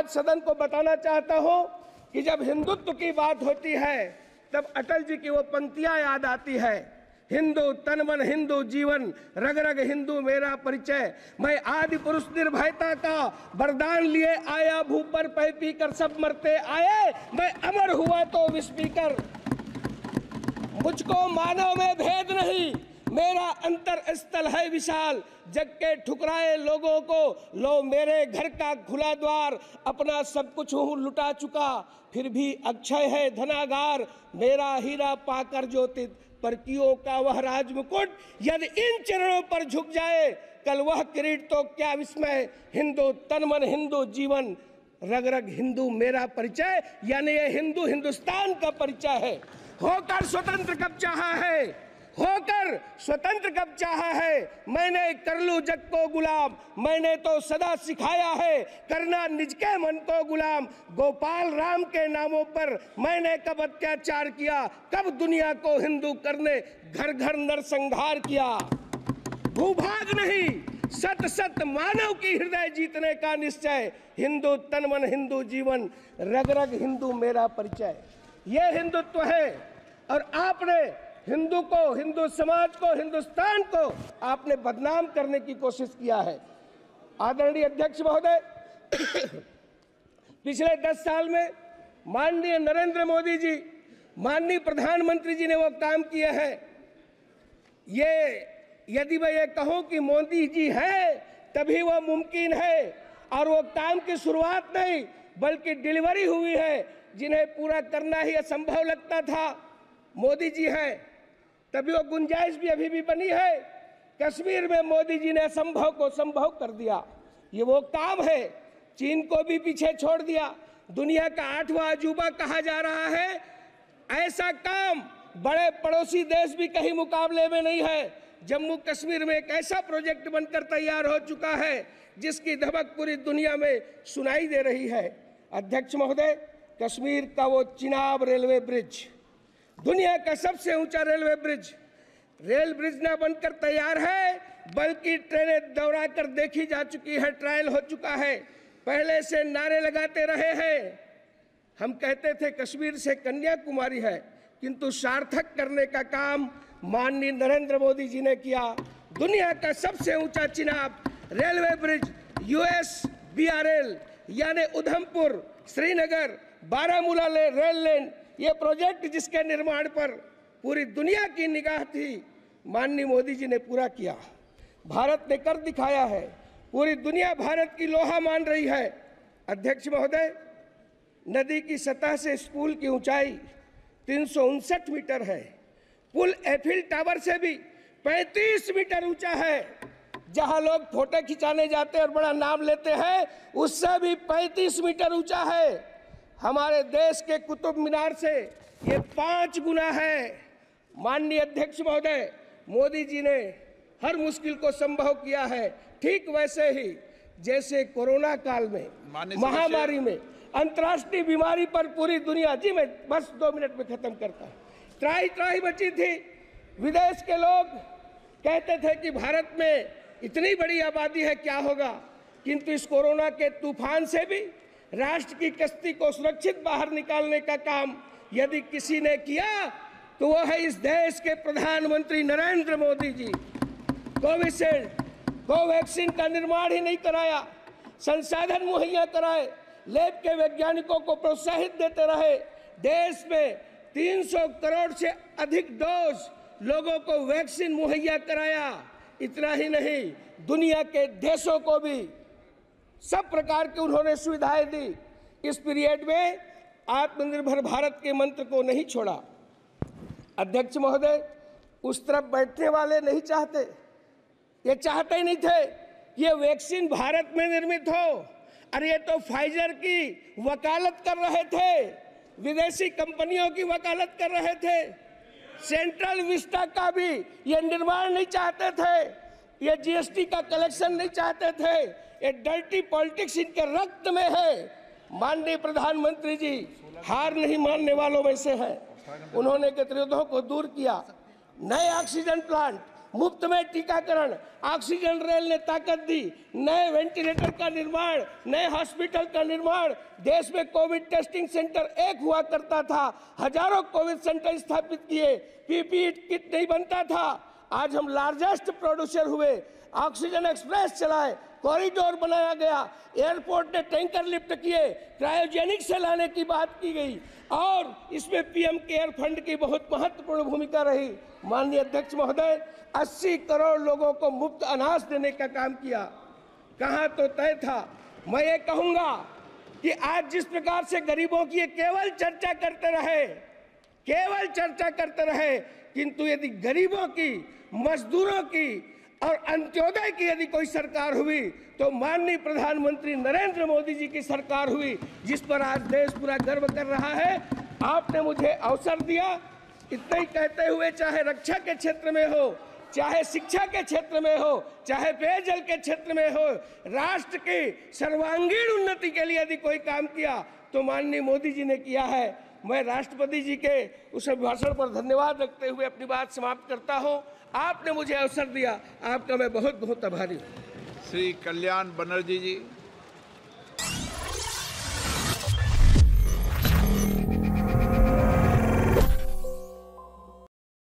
आज सदन को बताना चाहता हूँ कि जब हिंदुत्व की बात होती है, तब अटल जी की वो पंक्तियाँ याद आती है। हिंदू तन मन हिंदू जीवन रग रग हिंदू मेरा परिचय। मैं आदि पुरुष निर्भयता का वरदान लिए आया भू पर पै पी कर सब मरते आए। मैं अमर हुआ तो विस्पी कर मुझको मानव में भेद नहीं। मेरा अंतर स्थल है विशाल। जग के ठुकराए लोगों को लो मेरे घर का खुला द्वार। अपना सब कुछ हूँ लुटा चुका। फिर भी अक्षय है धनागार। मेरा हीरा पाकर ज्योतित। पर कियो का वह राज मुकुट यदि इन चरणों पर झुक जाए, कल वह किरीट तो क्या विस्मय? हिंदू तन मन हिंदू जीवन। रग रग हिंदू मेरा परिचय? यानी ये हिंदू हिंदुस्तान का परिचय है। होकर स्वतंत्र कब चाहा है? होकर स्वतंत्र कब चाहा है? मैंने कर लू जग को गुलाम। मैंने तो सदा सिखाया है, करना निज के मन को गुलाम। गोपाल राम के नामों पर मैंने कब अत्याचार किया? कब दुनिया को हिंदू करने घर घर नरसंहार किया? भूभाग नहीं, सत सत मानव की हृदय जीतने का निश्चय। हिंदू तन मन हिंदू जीवन, रग रग हिंदू मेरा परिचय। ये हिंदुत्व है, और आपने हिंदू को, हिंदू समाज को, हिंदुस्तान को आपने बदनाम करने की कोशिश किया है। आदरणीय अध्यक्ष महोदय, पिछले दस साल में माननीय नरेंद्र मोदी जी, माननीय प्रधानमंत्री जी ने वो काम किए हैं। ये यदि मैं ये कहूँ कि मोदी जी है, तभी वो मुमकिन है और वो काम की शुरुआत नहीं, बल्कि डिलीवरी हुई है, जिन्हें पूरा करना ही असंभव लगता था। मोदी जी हैं तभी वो गुंजाइश भी अभी भी बनी है। कश्मीर में मोदी जी ने असंभव को संभव कर दिया। ये वो काम है। चीन को भी पीछे छोड़ दिया। दुनिया का आठवां अजूबा कहा जा रहा है। ऐसा काम बड़े पड़ोसी देश भी कहीं मुकाबले में नहीं है। जम्मू कश्मीर में एक ऐसा प्रोजेक्ट बनकर तैयार हो चुका है, जिसकी धमक पूरी दुनिया में सुनाई दे रही है। अध्यक्ष महोदय, कश्मीर का वो चिनाब रेलवे ब्रिज। दुनिया का सबसे ऊँचा रेलवे ब्रिज। रेल ब्रिज न बनकर तैयार है, बल्कि ट्रेनें दौड़ा कर देखी जा चुकी है ट्रायल हो चुका है। पहले से नारे लगाते रहे हैं। हम कहते थे, कश्मीर से कन्याकुमारी है, किंतु सार्थक करने का काम माननीय नरेंद्र मोदी जी ने किया। दुनिया का सबसे ऊँचा Chenab, railway bridge US BRL यानी उधमपुर, श्रीनगर, बारामूला ले रेल लेन ये प्रोजेक्ट जिसके निर्माण पर पूरी दुनिया की निगाह थी, माननीय मोदी जी ने पूरा किया। भारत ने कर दिखाया है, पूरी दुनिया भारत की लोहा मान रही है। अध्यक्ष महोदय, नदी की सतह से स्कूल की ऊंचाई तीन सौ उनसठ मीटर है। पुल एफिल टावर से भी 35 मीटर ऊँचा है। जहाँ लोग फ़ोटो खिंचाने जाते हैं और बड़ा नाम लेते हैं, उससे भी 35 मीटर ऊँचा है। हमारे देश के कुतुब मीनार से ये पाँच गुना है। माननीय अध्यक्ष महोदय मोदी जी ने हर मुश्किल को संभव किया है। ठीक वैसे ही जैसे कोरोना काल में महामारी में अंतर्राष्ट्रीय बीमारी पर पूरी दुनिया जी मैं बस दो मिनट में खत्म करता हूँ। त्राही त्राही बची थी। विदेश के लोग कहते थे कि भारत में इतनी बड़ी आबादी है क्या होगा? किंतु इस कोरोना के तूफ़ान से भी राष्ट्र की कश्ती को सुरक्षित बाहर निकालने का काम यदि किसी ने किया तो वह है इस देश के प्रधानमंत्री नरेंद्र मोदी जी। कोविशील्ड, कोवैक्सीन का निर्माण ही नहीं कराया, संसाधन मुहैया कराए, लैब के वैज्ञानिकों को प्रोत्साहित देते रहे। देश में 300 करोड़ से अधिक डोज लोगों को वैक्सीन मुहैया कराया। इतना ही नहीं, दुनिया के देशों को भी सब प्रकार की उन्होंने सुविधाएँ दी। इस पीरियड में आत्मनिर्भर भारत के मंत्र को नहीं छोड़ा। अध्यक्ष महोदय, उस तरफ़ बैठने वाले नहीं चाहते। ये चाहते ही नहीं थे, ये वैक्सीन भारत में निर्मित हो। अरे, ये तो फाइजर की वकालत कर रहे थे। विदेशी कंपनियों की वकालत कर रहे थे। सेंट्रल विस्टा का भी ये निर्माण नहीं चाहते थे। ये जीएसटी का कलेक्शन नहीं चाहते थे। ये डर्टी पॉलिटिक्स इनके रक्त में है। माननीय प्रधानमंत्री जी, हार नहीं मानने वालों में से है। उन्होंने गतिरोधों को दूर किया। नए ऑक्सीजन प्लांट मुफ़्त में टीकाकरण ऑक्सीजन रेल ने ताकत दी। नए वेंटिलेटर का निर्माण, नए हॉस्पिटल का निर्माण। देश में कोविड टेस्टिंग सेंटर एक हुआ करता था। हज़ारों कोविड सेंटर स्थापित किए। पीपीई किट नहीं बनता था। आज हम लार्जेस्ट प्रोड्यूसर हुए। ऑक्सीजन एक्सप्रेस चलाए कॉरिडोर बनाया गया। एयरपोर्ट ने टैंकर लिफ्ट किए क्रायोजेनिक से लाने की बात की गई। और इसमें पीएम केयर फंड की बहुत महत्वपूर्ण भूमिका रही। माननीय अध्यक्ष महोदय 80 करोड़ लोगों को मुफ़्त अनाज देने का काम किया। कहा तो तय था। मैं ये कहूँगा कि आज जिस प्रकार से गरीबों की केवल चर्चा करते रहे, केवल चर्चा करते रहे, किंतु यदि गरीबों की मजदूरों की और अंत्योदय की यदि कोई सरकार हुई तो माननीय प्रधानमंत्री नरेंद्र मोदी जी की सरकार हुई, जिस पर आज देश पूरा गर्व कर रहा है। आपने मुझे अवसर दिया। इतना ही कहते हुए चाहे रक्षा के क्षेत्र में हो, चाहे शिक्षा के क्षेत्र में हो, चाहे पेयजल के क्षेत्र में हो, राष्ट्र की सर्वांगीण उन्नति के लिए यदि कोई काम किया तो माननीय मोदी जी ने किया है। मैं राष्ट्रपति जी के उस अभिभाषण पर धन्यवाद रखते हुए अपनी बात समाप्त करता हूँ। आपने मुझे अवसर दिया। आपका मैं बहुत बहुत आभारी हूँ। श्री कल्याण बनर्जी जी